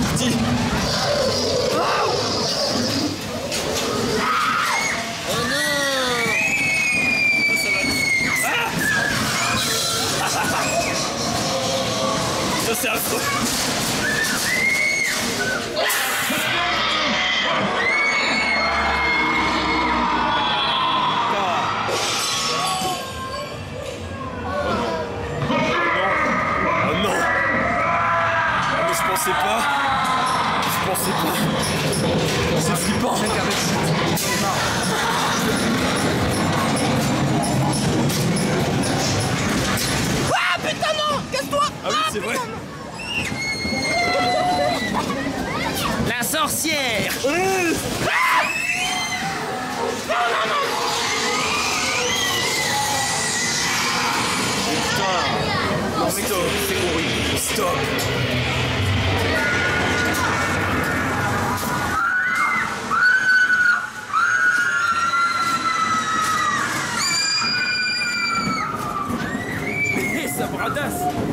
tout petit. Oh non c'est. Oh non Ah, pas Je pensais pas C'est flippant Ah putain non Casse-toi. Ah oui c'est vrai. La sorcière. Putain. Non mais stop, c'est horrible. Stop です。